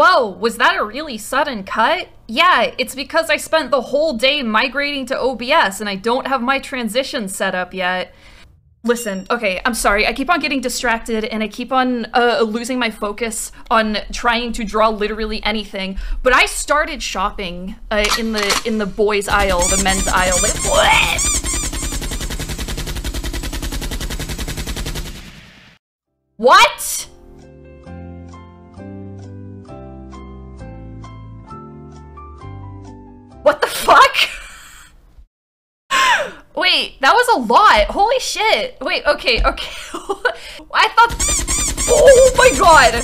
Whoa, was that a really sudden cut? Yeah, it's because I spent the whole day migrating to OBS and I don't have my transition set up yet. Listen, okay, I'm sorry. I keep on getting distracted and I keep on uh, losing my focus on trying to draw literally anything. But I started shopping uh, in the in the boys aisle, the men's aisle. Like, what? What? Fuck? Wait, that was a lot. Holy shit. Wait, okay, okay. I thought. Oh my god!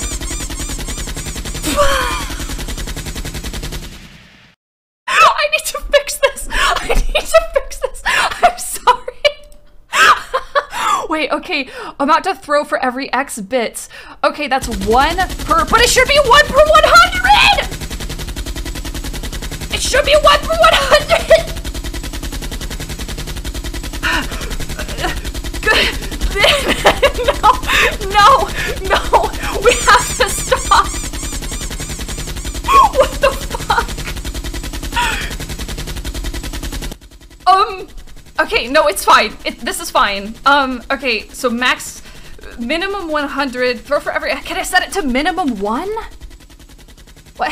I need to fix this! I need to fix this! I'm sorry! Wait, okay, I'm about to throw for every X bits. Okay, that's one per- but it should be one per 100! It should be one per 100! Um, okay, no, it's fine. It, this is fine. Um, okay, so max, minimum 100, throw for every, can I set it to minimum one? What?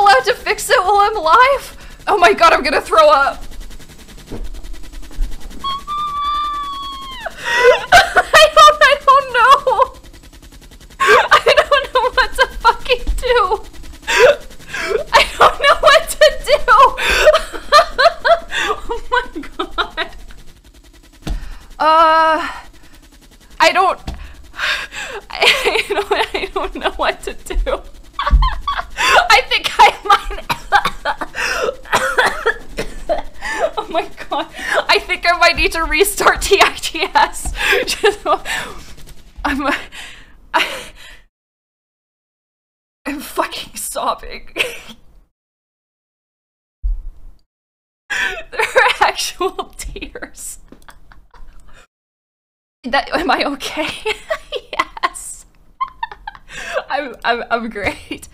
Allowed to fix it while I'm live? Oh my god, I'm gonna throw up. I don't, I don't know. I don't know what to fucking do. I don't know what to do. oh my god. Uh, I don't. I don't. I don't know what to do. I think I might. oh my god! I need to restart TITS. I'm, I, uh, I'm fucking sobbing. there are actual tears. That am I okay? yes. I'm, I'm I'm great.